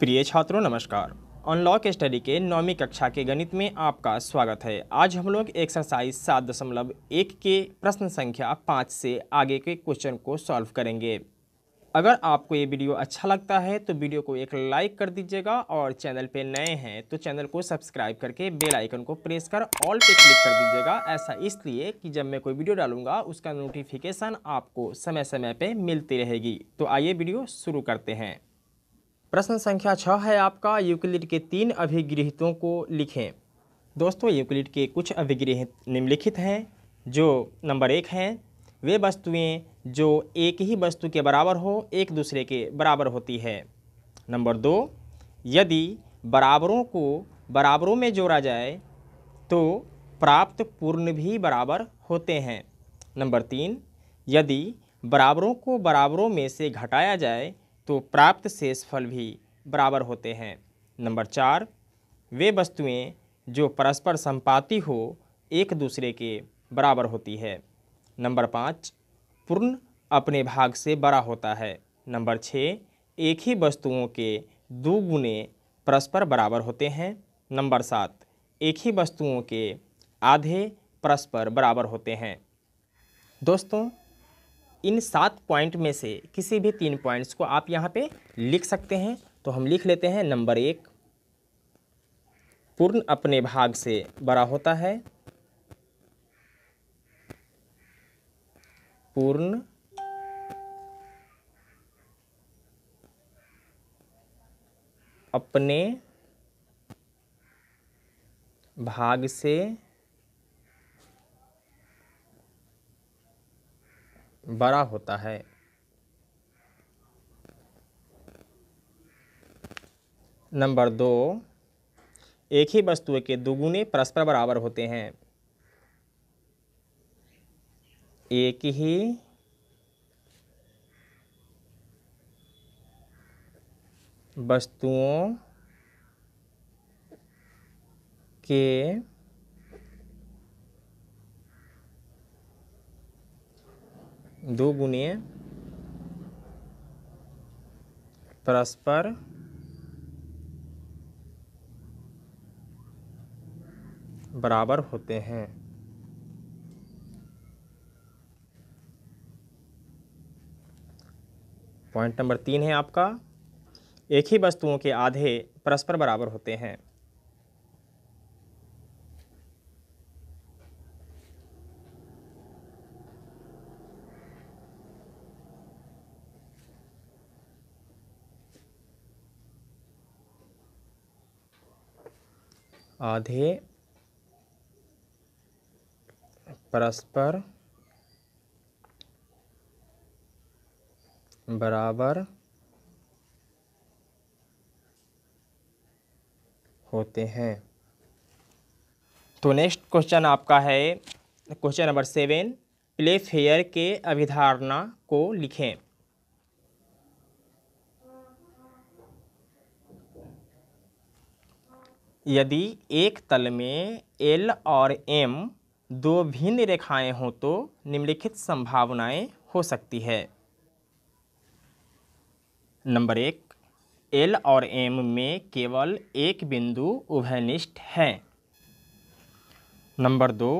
प्रिय छात्रों, नमस्कार। अनलॉक स्टडी के नौवीं कक्षा के गणित में आपका स्वागत है। आज हम लोग एक्सरसाइज सात दशमलव एक के प्रश्न संख्या पाँच से आगे के क्वेश्चन को सॉल्व करेंगे। अगर आपको ये वीडियो अच्छा लगता है तो वीडियो को एक लाइक कर दीजिएगा और चैनल पे नए हैं तो चैनल को सब्सक्राइब करके बेल आइकन को प्रेस कर ऑल पे क्लिक कर दीजिएगा। ऐसा इसलिए कि जब मैं कोई वीडियो डालूँगा, उसका नोटिफिकेशन आपको समय समय पे मिलती रहेगी। तो आइए वीडियो शुरू करते हैं। प्रश्न संख्या छः है आपका, यूक्लिड के तीन अभिगृहितों को लिखें। दोस्तों, यूक्लिड के कुछ अभिगृहित निम्नलिखित हैं, जो नंबर एक हैं। वे वस्तुएँ जो एक ही वस्तु के बराबर हो, एक दूसरे के बराबर होती है। नंबर दो, यदि बराबरों को बराबरों में जोड़ा जाए तो प्राप्त पूर्ण भी बराबर होते हैं। नंबर तीन, यदि बराबरों को बराबरों में से घटाया जाए तो प्राप्त शेषफल भी बराबर होते हैं। नंबर चार, वे वस्तुएँ जो परस्पर संपाति हो, एक दूसरे के बराबर होती है। नंबर पाँच, पूर्ण अपने भाग से बड़ा होता है। नंबर छः, एक ही वस्तुओं के दो गुने परस्पर बराबर होते हैं। नंबर सात, एक ही वस्तुओं के आधे परस्पर बराबर होते हैं। दोस्तों इन सात पॉइंट में से किसी भी तीन पॉइंट्स को आप यहाँ पे लिख सकते हैं। तो हम लिख लेते हैं नंबर एक, पूर्ण अपने भाग से बड़ा होता है। पूर्ण अपने भाग से बड़ा होता है। नंबर दो, एक ही वस्तु के दुगुने परस्पर बराबर होते हैं। एक ही वस्तुओं के दो गुणीय परस्पर। बराबर होते हैं। पॉइंट नंबर तीन है आपका। एक ही वस्तुओं के आधे परस्पर बराबर होते हैं। आधे परस्पर बराबर होते हैं। तो नेक्स्ट क्वेश्चन आपका है question number seven Playfair के अभिधारणा को लिखें। यदि एक तल में एल और एम दो भिन्न रेखाएँ हों तो निम्नलिखित संभावनाएँ हो सकती है। नंबर एक एल और एम में केवल एक बिंदु उभयनिष्ठ है। नंबर दो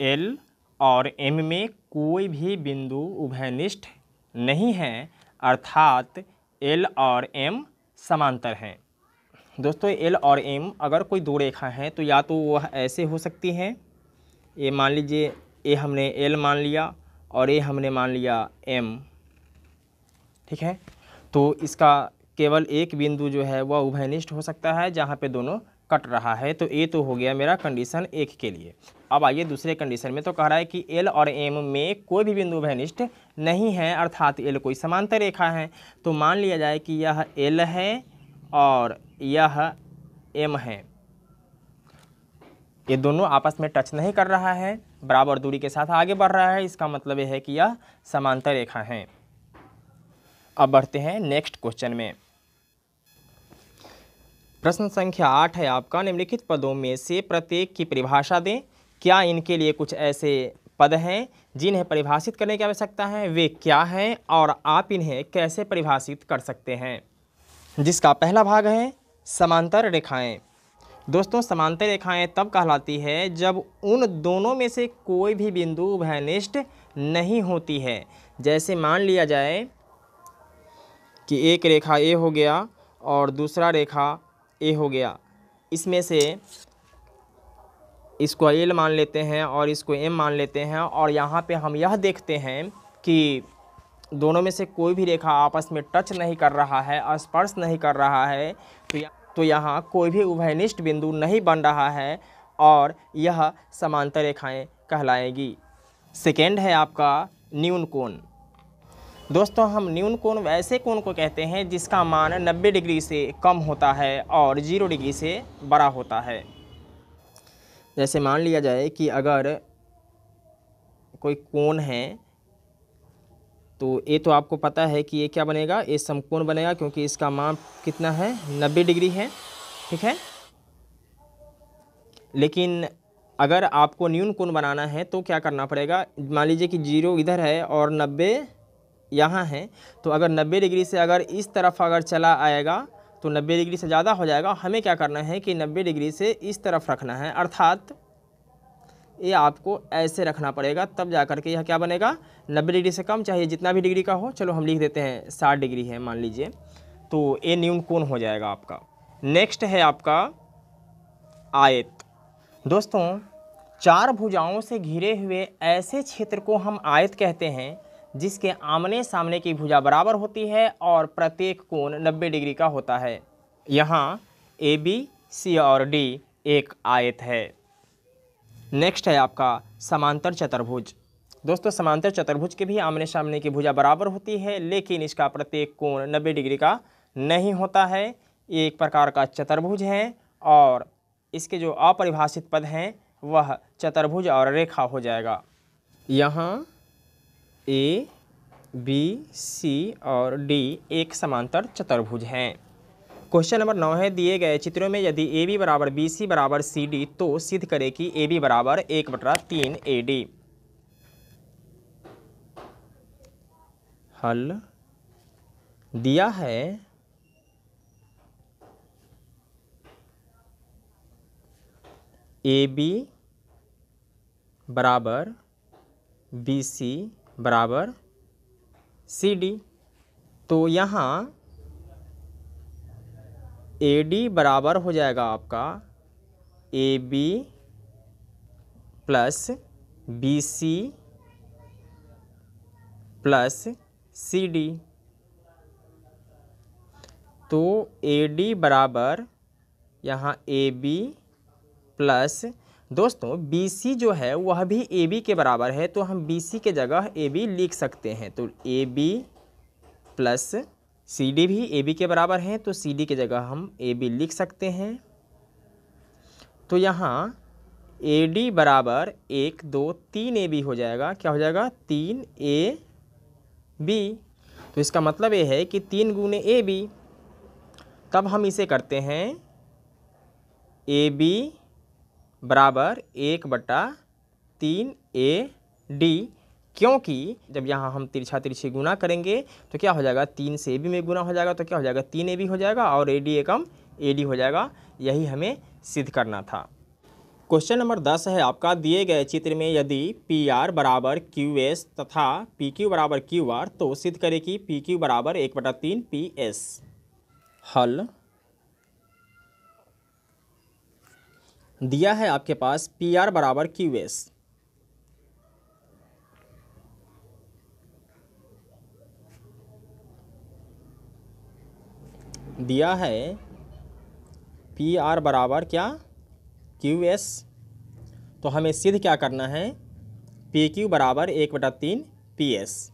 एल और एम में कोई भी बिंदु उभयनिष्ठ नहीं है, अर्थात एल और एम समांतर हैं। दोस्तों एल और एम अगर कोई दो रेखा है तो या तो वह ऐसे हो सकती हैं। ये मान लीजिए ए हमने एल मान लिया और ए हमने मान लिया एम ठीक है? तो इसका केवल एक बिंदु जो है, वह उभयनिष्ठ हो सकता है, जहाँ पे दोनों कट रहा है। तो ए तो हो गया मेरा कंडीशन एक के लिए। अब आइए दूसरे कंडीशन में तो कह रहा है कि एल और एम में कोई भी बिंदु उभयनिष्ठ नहीं है, अर्थात एल कोई समांतर रेखा है। तो मान लिया जाए कि यह एल है और यह एम है। ये दोनों आपस में टच नहीं कर रहा है, बराबर दूरी के साथ आगे बढ़ रहा है, इसका मतलब यह है कि यह समांतर रेखा है। अब बढ़ते हैं नेक्स्ट क्वेश्चन में। प्रश्न संख्या आठ है आपका। निम्नलिखित पदों में से प्रत्येक की परिभाषा दें। क्या इनके लिए कुछ ऐसे पद हैं जिन्हें परिभाषित करने की आवश्यकता है? वे क्या हैं और आप इन्हें कैसे परिभाषित कर सकते हैं? जिसका पहला भाग है समांतर रेखाएँ। दोस्तों, समांतर रेखाएँ तब कहलाती है जब उन दोनों में से कोई भी बिंदु उभयनिष्ठ नहीं होती है। जैसे मान लिया जाए कि एक रेखा ए हो गया और दूसरा रेखा ए हो गया। इसमें से इसको एल मान लेते हैं और इसको एम मान लेते हैं और यहाँ पे हम यह देखते हैं कि दोनों में से कोई भी रेखा आपस में टच नहीं कर रहा है, स्पर्श नहीं कर रहा है तो तो यहाँ कोई भी उभयनिष्ठ बिंदु नहीं बन रहा है और यह समांतर रेखाएँ कहलाएगी। सेकेंड है आपका न्यून कोण। दोस्तों, हम न्यून कोण वैसे कोण को कहते हैं जिसका मान 90 डिग्री से कम होता है और ज़ीरो डिग्री से बड़ा होता है। जैसे मान लिया जाए कि अगर कोई कोण है तो ये तो आपको पता है कि ये क्या बनेगा? ये समकोण बनेगा क्योंकि इसका माप कितना है? नब्बे डिग्री है, ठीक है? लेकिन अगर आपको न्यून कोण बनाना है तो क्या करना पड़ेगा? मान लीजिए कि ज़ीरो इधर है और नब्बे यहाँ है तो अगर नब्बे डिग्री से अगर इस तरफ़ अगर चला आएगा तो नब्बे डिग्री से ज़्यादा हो जाएगा। हमें क्या करना है कि नब्बे डिग्री से इस तरफ़ रखना है, अर्थात ये आपको ऐसे रखना पड़ेगा, तब जा कर के यह क्या बनेगा? नब्बे डिग्री से कम चाहिए जितना भी डिग्री का हो। चलो हम लिख देते हैं, साठ डिग्री है, मान लीजिए। तो ये न्यून कोण हो जाएगा आपका। नेक्स्ट है आपका आयत। दोस्तों, चार भुजाओं से घिरे हुए ऐसे क्षेत्र को हम आयत कहते हैं, जिसके आमने सामने की भुजा बराबर होती है और प्रत्येक कोण 90 डिग्री का होता है। यहाँ ए बी सी और डी एक आयत है। नेक्स्ट है आपका समांतर चतुर्भुज। दोस्तों, समांतर चतुर्भुज के भी आमने सामने की भुजा बराबर होती है, लेकिन इसका प्रत्येक कोण 90 डिग्री का नहीं होता है। ये एक प्रकार का चतुर्भुज है और इसके जो अपरिभाषित पद हैं, वह चतुर्भुज और रेखा हो जाएगा। यहाँ ए बी सी और डी एक समांतर चतुर्भुज हैं। क्वेश्चन नंबर नौ है, दिए गए चित्रों में यदि ए बी बराबर बी सी बराबर सी डी तो सिद्ध करे कि ए बी बराबर एक बटा तीन ए डी। हल। दिया है। ए बी बराबर बी सी बराबर सी डी। तो यहाँ ए डी बराबर हो जाएगा आपका A B plus B C plus C D तो ए डी बराबर यहाँ ए बी प्लस दोस्तों बी सी जो है, वह भी ए बी के बराबर है तो हम बी सी के जगह ए बी लिख सकते हैं। तो A B plus C D भी ए बी के बराबर हैं तो सी डी की जगह हम ए बी लिख सकते हैं। तो यहाँ ए डी बराबर एक, दो, तीन ए बी हो जाएगा। क्या हो जाएगा? तीन ए बी तो इसका मतलब ये है कि तीन गुने ए बी तब हम इसे करते हैं ए बी बराबर एक बटा तीन ए डी क्योंकि जब यहाँ हम तिरछा तिरछी गुना करेंगे तो क्या हो जाएगा? तीन से ए बी में गुना हो जाएगा तो क्या हो जाएगा? तीन ए बी हो जाएगा और A D Ekam A D हो जाएगा। यही हमें सिद्ध करना था। क्वेश्चन नंबर दस है, आपका दिए गए चित्र में यदि पी आर बराबर क्यू एस तथा पी क्यू बराबर क्यू आर तो सिद्ध करें कि पी क्यू बराबर एक बटा तीन पी एस। हल। दिया है आपके पास पी आर बराबर क्यू एस। दिया है। पी आर बराबर क्या? Q S. तो हमें सिद्ध क्या करना है? पी क्यू बराबर एक बटा तीन पी एस।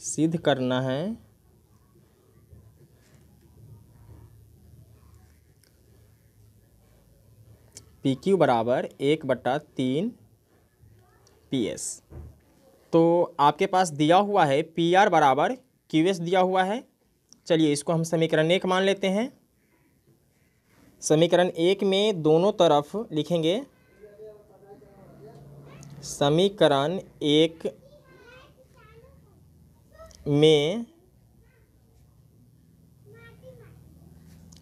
सिद्ध करना है। पी क्यू बराबर एक बटा तीन पी एस। तो आपके पास दिया हुआ है पी आर बराबर क्यू एस दिया हुआ है। चलिए इसको हम समीकरण एक मान लेते हैं। समीकरण एक में दोनों तरफ़ लिखेंगे, समीकरण एक में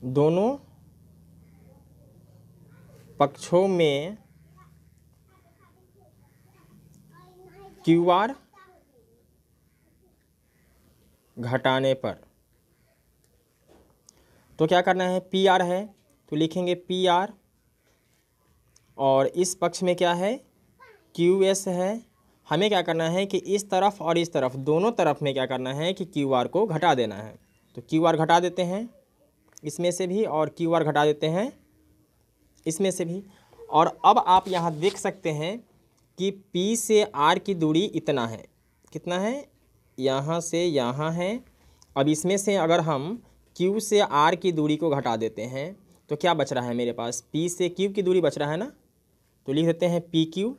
दोनों पक्षों में क्यू आर घटाने पर। तो क्या करना है? पी आर है तो लिखेंगे पी आर और इस पक्ष में क्या है? क्यू एस है। हमें क्या करना है कि इस तरफ़ और इस तरफ़, दोनों तरफ़ में क्या करना है कि क्यू आर को घटा देना है। तो क्यू आर घटा देते हैं इसमें से भी और क्यू आर घटा देते हैं इसमें से भी। और अब आप यहाँ देख सकते हैं कि P से R की दूरी इतना है। कितना है? यहाँ से यहाँ है। अब इसमें से अगर हम Q से R की दूरी को घटा देते हैं तो क्या बच रहा है मेरे पास? P से Q की दूरी बच रहा है ना? तो लिख देते हैं पी क्यू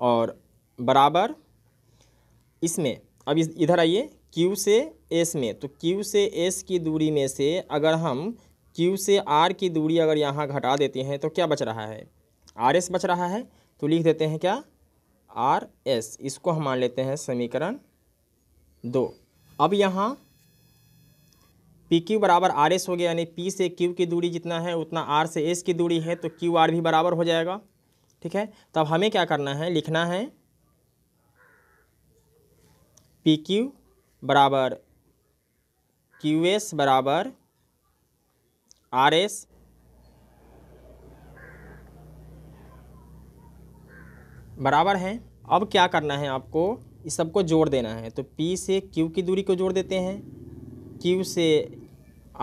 और बराबर इसमें। अब इस, इधर आइए। Q से S में। तो Q से S की दूरी में से अगर हम Q से R की दूरी अगर यहाँ घटा देते हैं तो क्या बच रहा है? आर एस बच रहा है तो लिख देते हैं क्या? आर एस, इसको हम मान लेते हैं समीकरण दो। अब यहाँ पी क्यू बराबर आर एस हो गया, यानी पी से क्यू की दूरी जितना है, उतना आर से एस की दूरी है तो क्यू आर भी बराबर हो जाएगा। ठीक है? तब हमें क्या करना है? लिखना है पी क्यू बराबर क्यू एस बराबर आर एस बराबर है। अब क्या करना है आपको? इस सबको जोड़ देना है। तो P से Q की दूरी को जोड़ देते हैं। Q से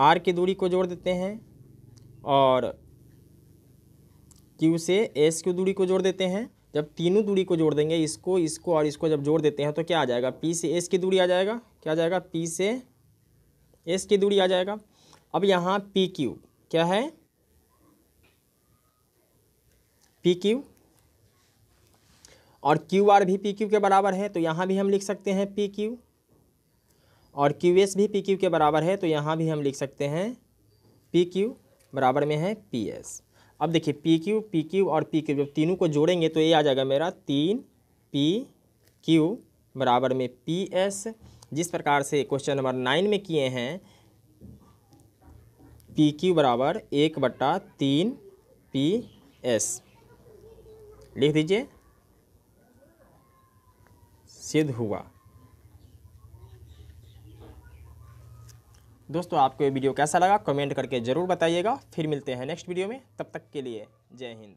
R की दूरी को जोड़ देते हैं। और Q से S की दूरी को जोड़ देते हैं। जब तीनों दूरी को जोड़ देंगे, इसको इसको और इसको जब जोड़ देते हैं तो क्या आ जाएगा? P से S की दूरी आ जाएगा। क्या आ जाएगा? P से S की दूरी आ जाएगा। अब यहाँ पी क्यू है? क्यू और क्यू आर भी पी क्यू के बराबर है तो यहाँ भी हम लिख सकते हैं पी क्यू और क्यू एस भी पी क्यू के बराबर है तो यहाँ भी हम लिख सकते हैं पी क्यू बराबर में है पी एस अब देखिए पी क्यू पी क्यू और पी क्यू जब तीनों को जोड़ेंगे तो ये आ जाएगा मेरा तीन पी क्यू बराबर में पी एस जिस प्रकार से क्वेश्चन नंबर नाइन में किए हैं पी क्यू बराबर एक बट्टा तीन पी एस लिख दीजिए। सिद्ध हुआ। दोस्तों, आपको ये वीडियो कैसा लगा? कमेंट करके ज़रूर बताइएगा। फिर मिलते हैं नेक्स्ट वीडियो में। तब तक के लिए जय हिंद।